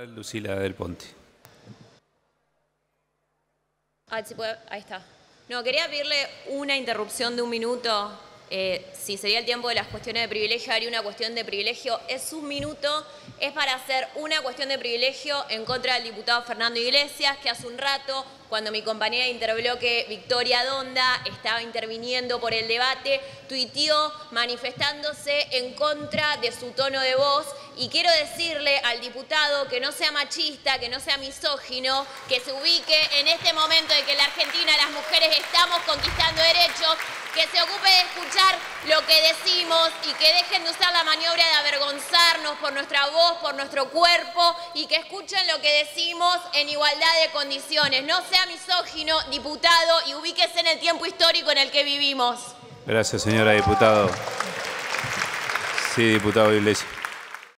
Lucila del Ponte. Ah, sí puede- ahí está. No, quería pedirle una interrupción de un minuto. Eh, si sería el tiempo de las cuestiones de privilegio, haría una cuestión de privilegio. Es un minuto, es para hacer una cuestión de privilegio en contra del diputado Fernando Iglesias, que hace un rato, cuando mi compañera de interbloque Victoria Donda estaba interviniendo por el debate, tuiteó manifestándose en contra de su tono de voz. Y quiero decirle al diputado que no sea machista, que no sea misógino, que se ubique en este momento de que en la Argentina las mujeres estamos conquistando que se ocupe de escuchar lo que decimos y que dejen de usar la maniobra de avergonzarnos por nuestra voz, por nuestro cuerpo y que escuchen lo que decimos en igualdad de condiciones. No sea misógino, diputado, y ubíquese en el tiempo histórico en el que vivimos. Gracias, señora diputado. Sí, diputado Iglesias.